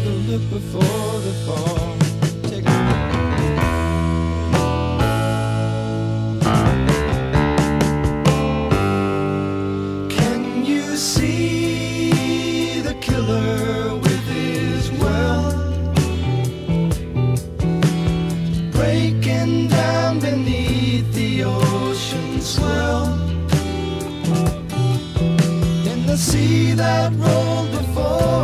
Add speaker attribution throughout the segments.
Speaker 1: Take a look before the fall. Can you see the killer with his well? Breaking down beneath the ocean swell. In the sea that rolled before.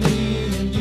Speaker 1: me you.